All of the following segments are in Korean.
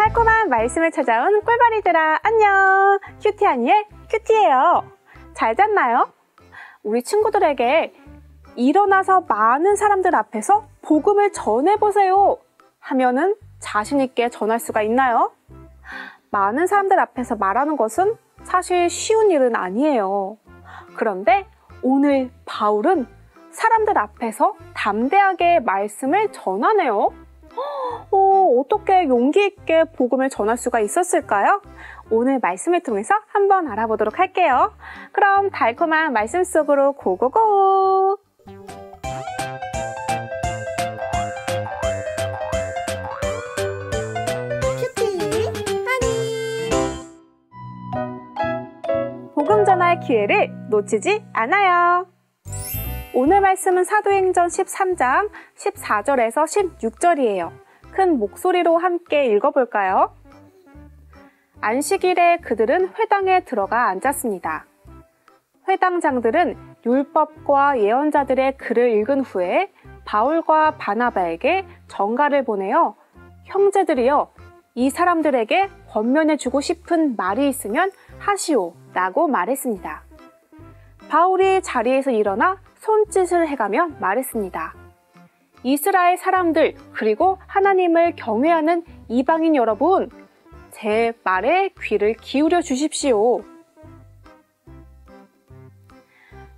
달콤한 말씀을 찾아온 꿀벌이들아 안녕 큐티 아니의 큐티예요 잘 잤나요? 우리 친구들에게 일어나서 많은 사람들 앞에서 복음을 전해보세요 하면은 자신있게 전할 수가 있나요? 많은 사람들 앞에서 말하는 것은 사실 쉬운 일은 아니에요. 그런데 오늘 바울은 사람들 앞에서 담대하게 말씀을 전하네요. 어, 어떻게 용기 있게 복음을 전할 수가 있었을까요? 오늘 말씀을 통해서 한번 알아보도록 할게요. 그럼 달콤한 말씀 속으로 고고고! 복음 전할 기회를 놓치지 않아요. 오늘 말씀은 사도행전 13장 14절에서 16절이에요. 큰 목소리로 함께 읽어볼까요? 안식일에 그들은 회당에 들어가 앉았습니다. 회당장들은 율법과 예언자들의 글을 읽은 후에 바울과 바나바에게 정가를 보내어 형제들이여 이 사람들에게 권면해 주고 싶은 말이 있으면 하시오 라고 말했습니다. 바울이 자리에서 일어나 손짓을 해가며 말했습니다. 이스라엘 사람들 그리고 하나님을 경외하는 이방인 여러분 제 말에 귀를 기울여 주십시오.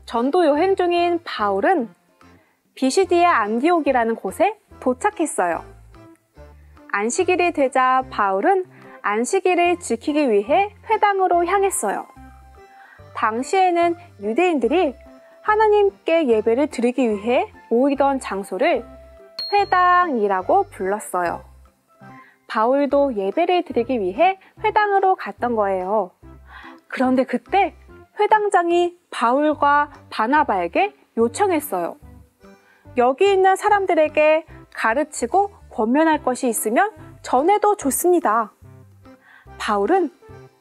전도 여행 중인 바울은 비시디아 안디옥이라는 곳에 도착했어요. 안식일이 되자 바울은 안식일을 지키기 위해 회당으로 향했어요. 당시에는 유대인들이 하나님께 예배를 드리기 위해 모이던 장소를 회당이라고 불렀어요. 바울도 예배를 드리기 위해 회당으로 갔던 거예요. 그런데 그때 회당장이 바울과 바나바에게 요청했어요. 여기 있는 사람들에게 가르치고 권면할 것이 있으면 전해도 좋습니다. 바울은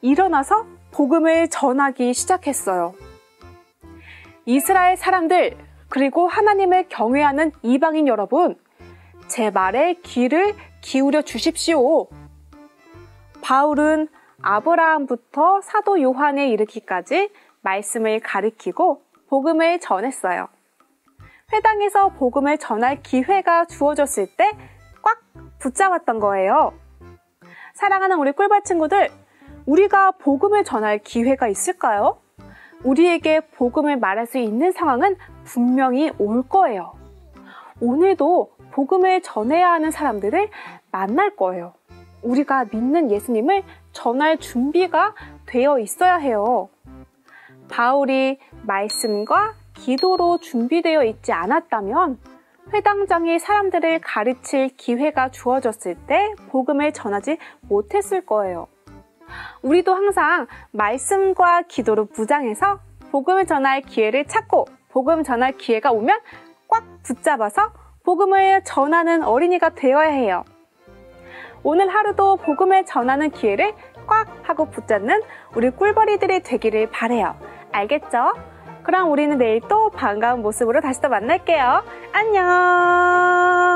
일어나서 복음을 전하기 시작했어요. 이스라엘 사람들, 그리고 하나님을 경외하는 이방인 여러분, 제 말에 귀를 기울여 주십시오. 바울은 아브라함부터 사도 요한에 이르기까지 말씀을 가리키고 복음을 전했어요. 회당에서 복음을 전할 기회가 주어졌을 때 꽉 붙잡았던 거예요. 사랑하는 우리 꿀벌 친구들, 우리가 복음을 전할 기회가 있을까요? 우리에게 복음을 말할 수 있는 상황은 분명히 올 거예요. 오늘도 복음을 전해야 하는 사람들을 만날 거예요. 우리가 믿는 예수님을 전할 준비가 되어 있어야 해요. 바울이 말씀과 기도로 준비되어 있지 않았다면 회당장이 사람들을 가르칠 기회가 주어졌을 때 복음을 전하지 못했을 거예요. 우리도 항상 말씀과 기도로 무장해서 복음을 전할 기회를 찾고 복음 전할 기회가 오면 꽉 붙잡아서 복음을 전하는 어린이가 되어야 해요. 오늘 하루도 복음을 전하는 기회를 꽉 하고 붙잡는 우리 꿀벌이들이 되기를 바래요. 알겠죠? 그럼 우리는 내일 또 반가운 모습으로 다시 또 만날게요. 안녕!